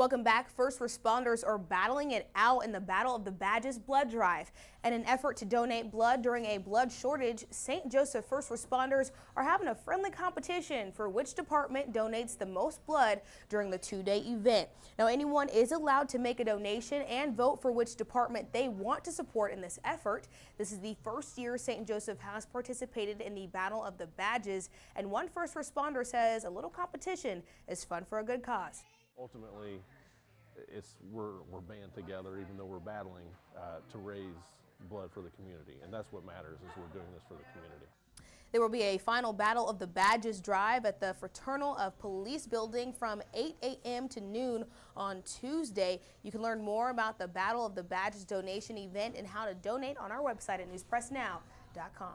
Welcome back. First responders are battling it out in the Battle of the Badges blood drive. In an effort to donate blood during a blood shortage, St. Joseph first responders are having a friendly competition for which department donates the most blood during the two-day event. Now, anyone is allowed to make a donation and vote for which department they want to support in this effort. This is the first year St. Joseph has participated in the Battle of the Badges, and one first responder says a little competition is fun for a good cause ultimately, it's we're we're band together, even though we're battling uh, to raise blood for the community, and that's what matters. Is we're doing this for the community. There will be a final Battle of the Badges drive at the Fraternal of Police building from 8 a.m. to noon on Tuesday. You can learn more about the Battle of the Badges donation event and how to donate on our website at newspressnow.com.